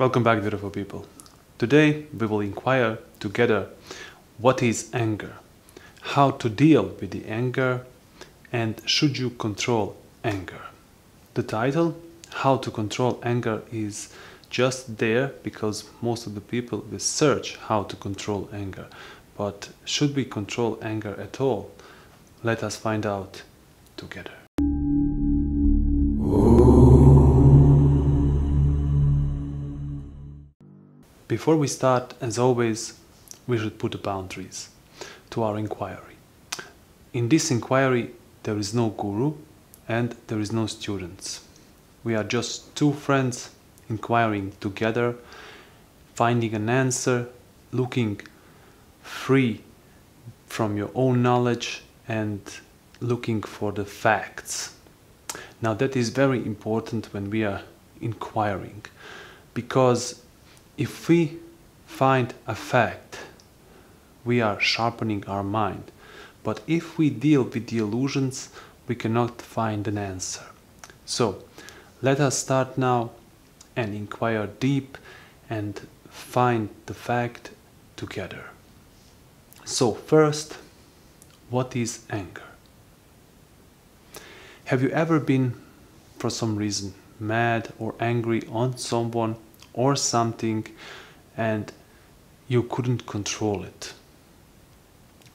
Welcome back, beautiful people. Today we will inquire together what is anger, how to deal with the anger, and should you control anger. The title, How to Control Anger, is just there because most of the people will search how to control anger. But should we control anger at all? Let us find out together. Before we start, as always, we should put the boundaries to our inquiry. In this inquiry, there is no guru and there is no students. We are just two friends inquiring together, finding an answer, looking free from your own knowledge and looking for the facts. Now, that is very important when we are inquiring because if we find a fact, we are sharpening our mind. But if we deal with the illusions, we cannot find an answer. So, let us start now and inquire deep and find the fact together. So, first, what is anger? Have you ever been, for some reason, mad or angry on someone or something and you couldn't control it.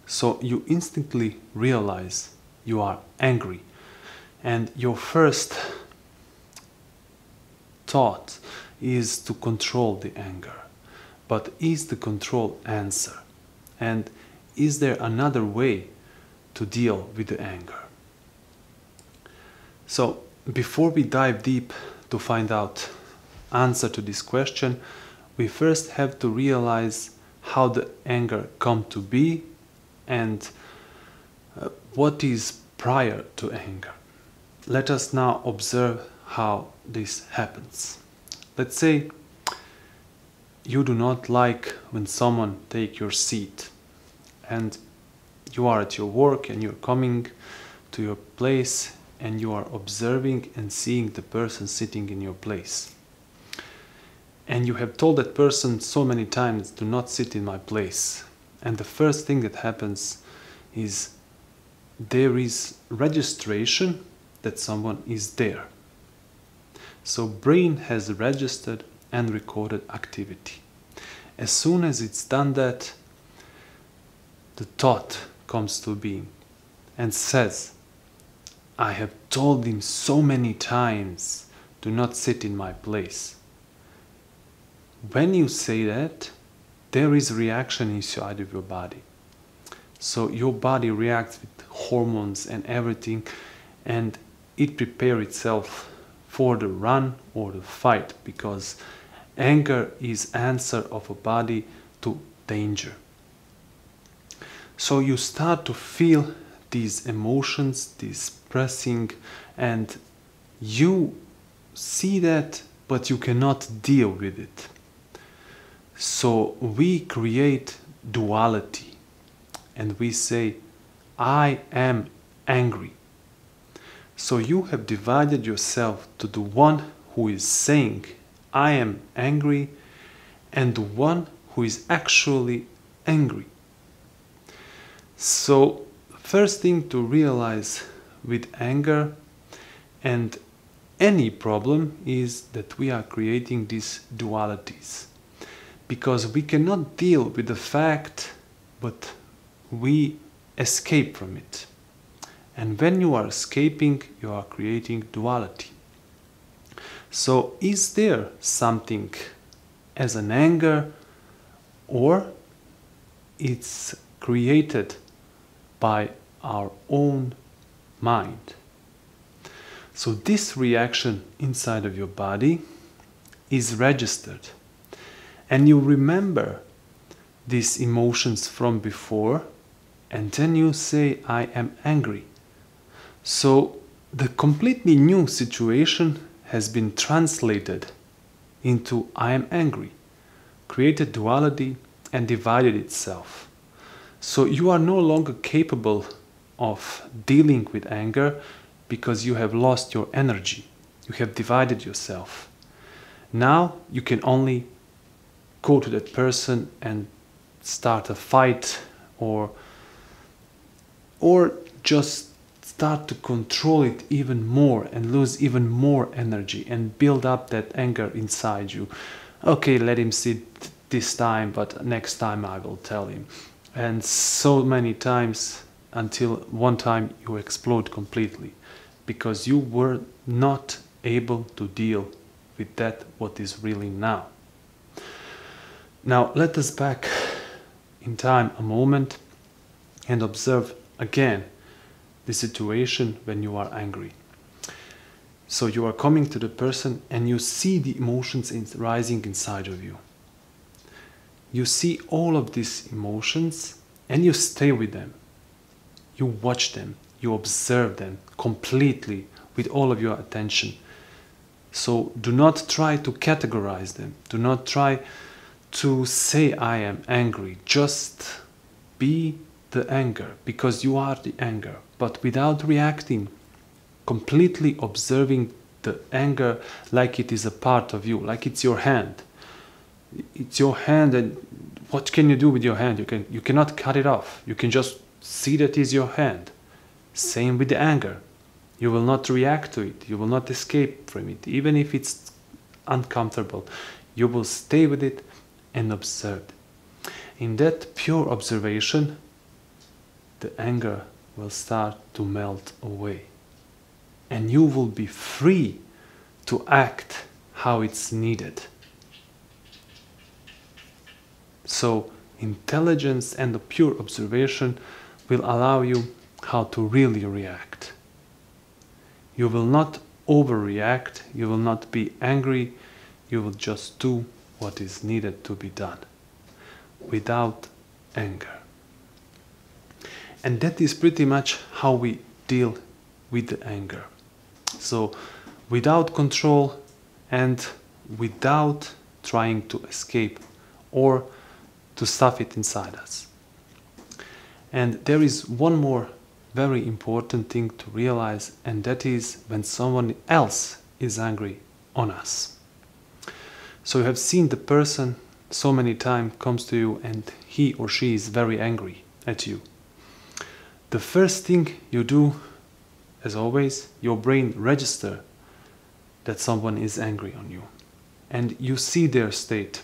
So you instantly realize you are angry and your first thought is to control the anger. But is the control answer? And is there another way to deal with the anger? So before we dive deep to find out answer to this question, we first have to realize how the anger come to be and uh, what is prior to anger. Let us now observe how this happens. Let's say you do not like when someone take your seat and you are at your work and you're coming to your place and you are observing and seeing the person sitting in your place and you have told that person so many times do not sit in my place. And the first thing that happens is there is registration that someone is there. So brain has registered and recorded activity. As soon as it's done that the thought comes to being and says i have told him so many times do not sit in my place when you say that, there is reaction inside of your body. So your body reacts with hormones and everything, and it prepares itself for the run or the fight because anger is answer of a body to danger. So you start to feel these emotions, this pressing, and you see that, but you cannot deal with it. So we create duality and we say, I am angry. So you have divided yourself to the one who is saying, I am angry, and the one who is actually angry. So, first thing to realize with anger and any problem is that we are creating these dualities because we cannot deal with the fact, but we escape from it. And when you are escaping, you are creating duality. So, is there something as an anger, or it's created by our own mind? So, this reaction inside of your body is registered and you remember these emotions from before and then you say i am angry. So the completely new situation has been translated into i am angry created duality and divided itself. So you are no longer capable of dealing with anger because you have lost your energy. You have divided yourself. Now you can only go to that person and start a fight or or just start to control it even more and lose even more energy and build up that anger inside you. Okay let him sit this time but next time i will tell him. And so many times until one time you explode completely because you were not able to deal with that what is really now now let us back in time a moment and observe again the situation when you are angry. So you are coming to the person and you see the emotions in, rising inside of you. You see all of these emotions and you stay with them. You watch them, you observe them completely with all of your attention. So do not try to categorize them. Do not try to say I am angry. Just be the anger because you are the anger, but without reacting, completely observing the anger like it is a part of you, like it's your hand. It's your hand, and what can you do with your hand? You can you cannot cut it off. You can just see that is your hand. Same with the anger. You will not react to it. You will not escape from it, even if it's uncomfortable. You will stay with it and observe. In that pure observation, the anger will start to melt away. And you will be free to act how it's needed. So, intelligence and the pure observation will allow you how to really react. You will not overreact, you will not be angry, you will just do what is needed to be done without anger. And that is pretty much how we deal with the anger. So, without control and without trying to escape or to stuff it inside us. And there is one more very important thing to realize, and that is when someone else is angry on us. So you have seen the person so many times comes to you and he or she is very angry at you the first thing you do, as always, your brain register that someone is angry on you. And you see their state.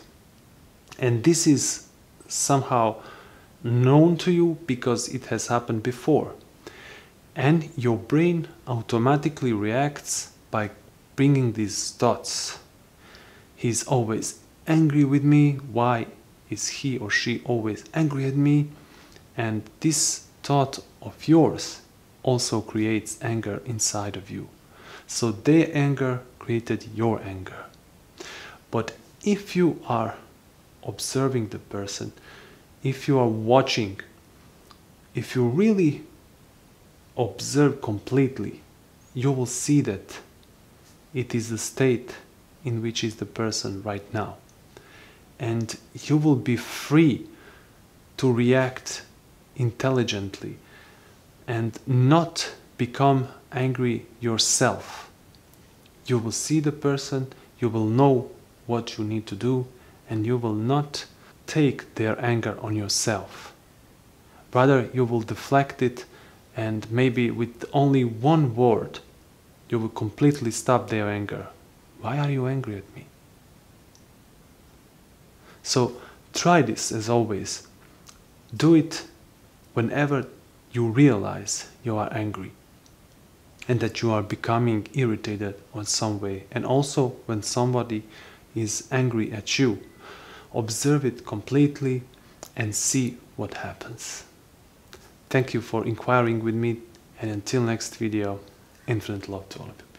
And this is somehow known to you because it has happened before. And your brain automatically reacts by bringing these thoughts. He's always angry with me. Why is he or she always angry at me? And this thought of yours also creates anger inside of you. So their anger created your anger. But if you are observing the person, if you are watching, if you really observe completely, you will see that it is the state in which is the person right now. And you will be free to react intelligently and not become angry yourself. You will see the person, you will know what you need to do, and you will not take their anger on yourself. Rather, you will deflect it, and maybe with only one word, you will completely stop their anger. Why are you angry at me? So, try this as always. Do it whenever you realize you are angry and that you are becoming irritated on some way and also when somebody is angry at you observe it completely and see what happens thank you for inquiring with me and until next video infinite love to all of you